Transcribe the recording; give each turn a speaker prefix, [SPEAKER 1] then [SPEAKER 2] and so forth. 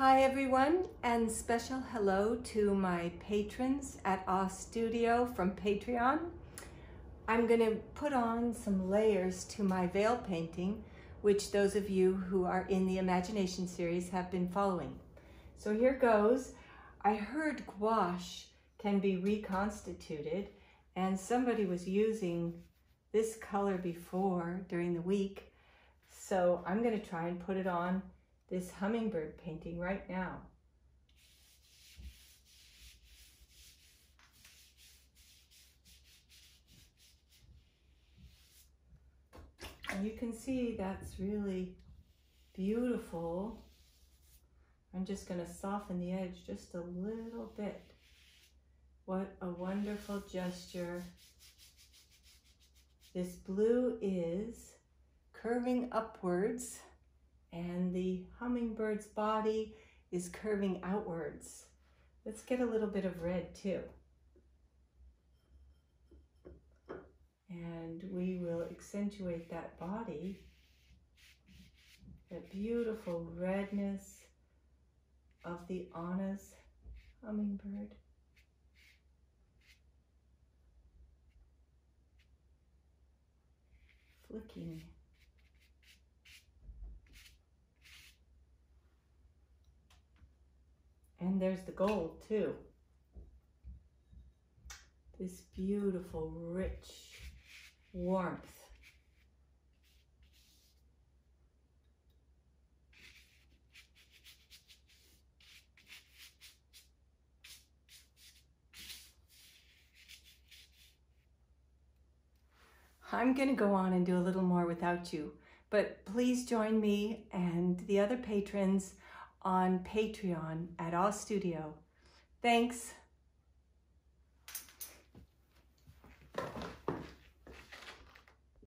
[SPEAKER 1] Hi everyone and special hello to my patrons at Awe Studio from Patreon. I'm going to put on some layers to my veil painting which those of you who are in the Imagination series have been following. So here goes. I heard gouache can be reconstituted and somebody was using this color before during the week. So I'm going to try and put it on this hummingbird painting right now. And you can see that's really beautiful. I'm just going to soften the edge just a little bit. What a wonderful gesture. This blue is curving upwards and the hummingbird's body is curving outwards. Let's get a little bit of red too. And we will accentuate that body, that beautiful redness of the Anna's hummingbird. Flicking There's the gold too. This beautiful, rich warmth. I'm going to go on and do a little more without you, but please join me and the other patrons on Patreon at Awe Studio. Thanks.